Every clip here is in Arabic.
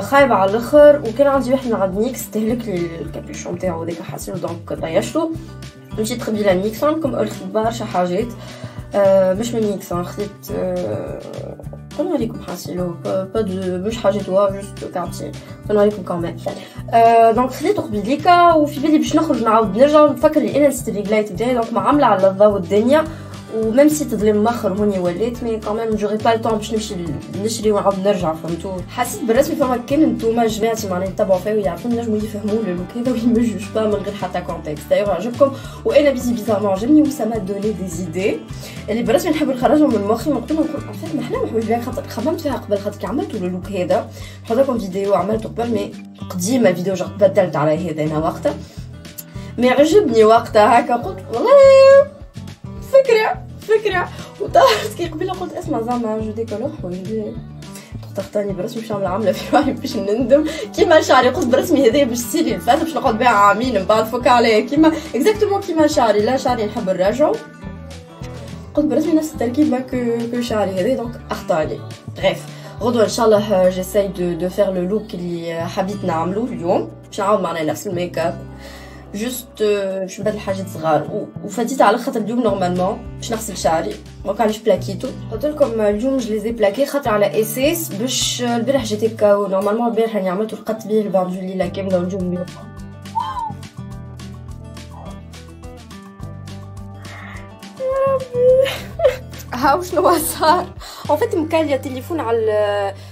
خايبه على الآخر وكان عندي واحد من عند ميكس استهلك لي الكابيشون تاعو هذاك حاسينو دونك طيشتو مشيت قبيله الميكس عندكم قلت برشا حاجات مش من ميكس خديت عليكم حاسيلو با دو مش حاجات وا جوست كارتي عليكم كمان دونك خديته قبيليكا وفي بالي باش نخرج نعاود نرجع نفكر لي أنا نستري جلايت بتاعي دونك ما عامله على الضوء الدنيا وميم سي تظلم مخر هوني وليت مي كمان جوغي با الطون باش نمشي نشري ونعاود نرجع فهمتو حسيت بالرسمي فما كان نتوما جماعتي معناها يتبعوا فيا ويعرفوا نجموا يفهموا لو لوك هذا ويمجوش با من غير حتى كونتكست دايوغ عجبكم وأنا بيزي بيزارمون عجبني وسا دوني دي زيدي اللي بالرسمي نحب نخرجهم من مخي قلت لهم ان فيت ما إحنا محوج بها خاطر خممت فيها قبل خاطر كي عملت لو لوك هذا نحط لكم فيديو عملته قبل مي قديمه الفيديو جا بدلت على هذا أنا وقتها مي عجبني وقتها هكا قلت والله فكرة فكرة. وطارت كي قبيلة قلت أسمع زعما je décolore ويلي تختارني برسمي باش نعمل عاملة في روحي باش نندم. كيما شعري قلت برسمي هذايا باش تصير الفات باش نقعد بها عامين من بعد فك عليا كيما exactement كيما شعري. لا شعري نحب نراجعو قلت برسمي نفس التركيبه que شعري هذايا donc اخطالي bref غدوة إن شاء الله j'essaie de de le look اللي حبيت نعملو اليوم. باش نعاود معنا نفس الميك اب جوست باش نبدل حاجات صغار وفاتيت على خاطر اليوم نورمالمون باش نغسل شعري ما كانش بلاكيتو قلت لكم اليوم جو بلاكي خاطر على أساس باش البارح جيت هكا نورمالمون البارح راني عملت لقيت بيه البان دو ليلا كامله واليوم اليوم يا ربي هاو شنو صار ان فيت مكاليه تليفون على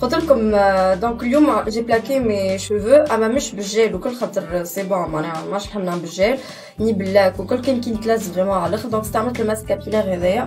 قلت لكم donc اليوم j'ai plaqué mais شوفو أما مش بالجيل وكل خاطر c'est bon معناها ماش حملنا بال gel. ni بال laque وكل كان كي نتلاز vraiment على الأخر. donc استعملت ال masque capillaire هذايا.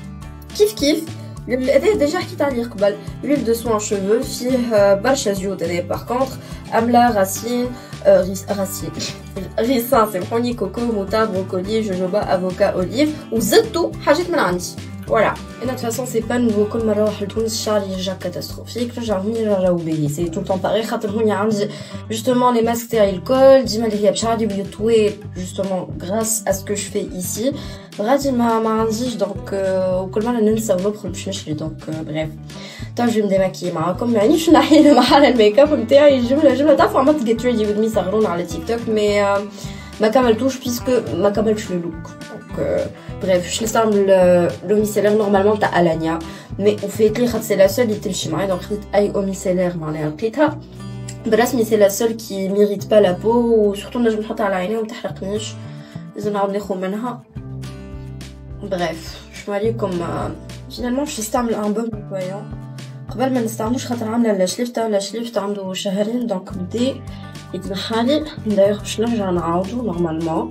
كيف كيف هذا ديجا حكيت عليه قبل لويل دو سوان شوفو فيه برشا زيوت هذايا باغ كونتر املا راسين راسين ريسان سامحوني كوكو موتا بروكولي جوجوبا افوكا اوليف وزدتو حاجات من عندي Voilà. Et de toute façon, c'est pas nouveau. Comme alors, le char est déjà catastrophique. Le jardin est déjà oublié. C'est tout le temps pareil. Justement, les masques stériles col. Dima les yabchar du biotoué. Justement, grâce à ce que je fais ici. Radima ma donc, euh, au colman, la nana, ça va pour le pchmechli. Donc, euh, bref. Tant je vais me démaquiller. Ma comme, mais je n'ai le mahal, le make-up, me taire, je me la jume, la taf, en mode get ready with me, ça roule dans le TikTok. Mais, euh, ma camel touche puisque ma camel, je le look. نستعمل لو ميسيلير نورمالمون تاع الانيا مي وفيت لي خاطر سي لا سول اللي تمشي معايا دونك خديت اي او ميسيلير معناها لقيتها برسمي سي لا سول كي ميريت با لا بو وسورتو نجم نحطها على عيني ومتحرقنيش لازم نعاود ناخذ منها بريف شنو عليكم فينالمون باش نستعمل ان بون نيتوايون قبل ما نستعملوش خاطر عامله لاشليفت لاشليفت عنده شهرين دونك بدي يتنحالي دايوغ باش نرجع نعاودو نورمالمون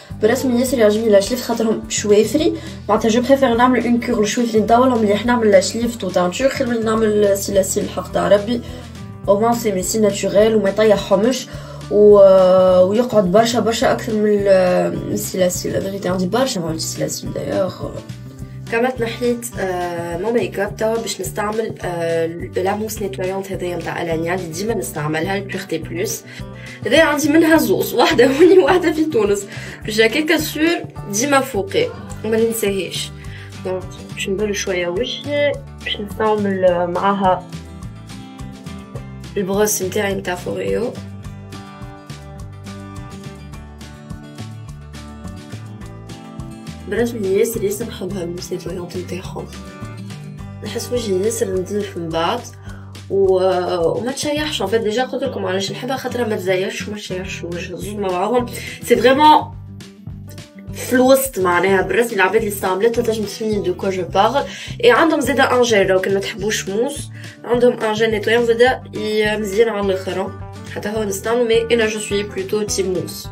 برسمي ياسر يعجبني لاشليف خاطرهم شوافري معناتها جو بريفير نعمل اون كور الشوافري نطولهم مليح نعمل لاشليف تو تانتور خير من نعمل سيلاسيل الحق تاع ربي. أو موان سي ميسي ناتوريل وما يطيحهمش و... ويقعد برشا برشا أكثر من السلاسل. فيغيتي عندي برشا ما عندي سلاسل دايوغ كما تنحيت مو ميك اب توا باش نستعمل لا موس نيتويونت هذيا نتاع ألانيا اللي ديما نستعملها البيورتي بلوس هذايا عندي منها زوز واحدة هوني واحدة في تونس. باش هكاكا سور ديما فوقي وما ننساهاش donc باش نبل شوية وجهي باش نستعمل معاها ال brosse نتاعي نتاع Foreo برسمي ياسر ياسر نحبها الموسيقيات نتاعهم نحس وجهي ياسر نظيف من بعد و... وما تشيحش. en fait déjà قلت لكم علاش نحبها خاطر ما تزيرش وما تشيحش وجه زوج مع بعضهم c'est vraiment في الوسط معناها بالرسم العباد اللي استعملتها تنجم تفهمني de quoi je parle et عندهم زادا un gel لو كان ما تحبوش موس عندهم un gel nettoyant زادا مزيان على الآخر حتى هو نستعمل mais أنا je suis plutôt team mousse.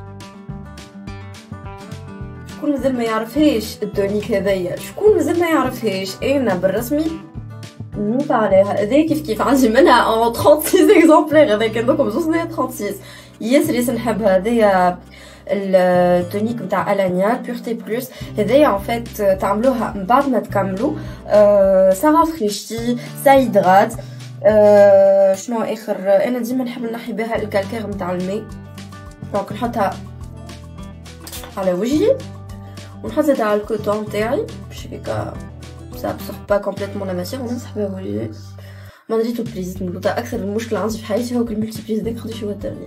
شكون مازال ما يعرفهاش ال tonique هذايا؟ شكون مازال ما يعرفهاش؟ أنا بالرسمي نموت عليها. هذايا كيف كيف عندي منها en 36 exemplaires هذاك دوكم زوز 36 ياسر ياسر نحبها هذايا ال tonique نتاع ألانيا Pureté Plus هذايا en fait تعملوها من بعد ما تكملوا أه ça rafraîchit ça hydrate أه شنو آخر؟ أنا ديما نحب نحي بها ال calcaire نتاع الماء. donc نحطها على وجهي. ونحط زيت على الكوتون تاعي باش هكا سا بصح با كومبليتمون لا ماسيغ ونمسح بها وجهي ما ندري تو بليزيت نقطة اكثر المشكلة عندي في حياتي هو الملتيبليز داك خدي شويه تاني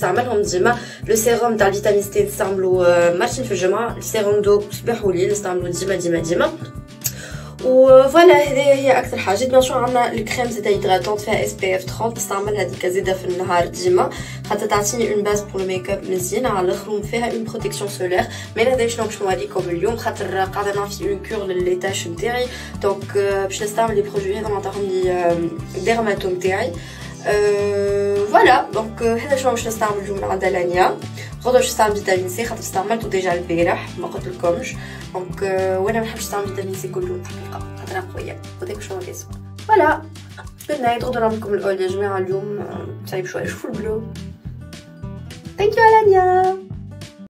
نستعملهم ديما لو سيروم تاع الفيتامين سي نستعملو ماشي في الجمعه السيروم دو سبحوا لي نستعملو ديما ديما ديما. وفوالا هذه هي أكثر حاجة. بيان سور عندنا الكريم زيت هيدراتونت فيها اس بي اف 30 نستعمل هذيك زيدا في النهار ديما. خاطر تعطيني اون باز بور الميك اب مزيانه على الأخر وفيها اون بروتيكسيون سولير مي هذا شنو باش نوريكم اليوم. خاطر قاعدة نعطي اون كور لليتاش نتاعي دونك باش نستعمل لي برودوي هذا معناتهم لي dermato تاعي. voilà donc هذا شنو باش نستعمل اليوم عند لانيا غدوة باش نستعمل vitamine C خاطر استعملته déjà البارح ما donc وأنا ما نحبش نستعمل vitamine C كله الحقيقة خاطرها قويه وداك شنو لازم voilà good night غدوة نعملكم الأول يا جماعة. اليوم صعيب شوية. شوفوا البلو. thank you ألانيا.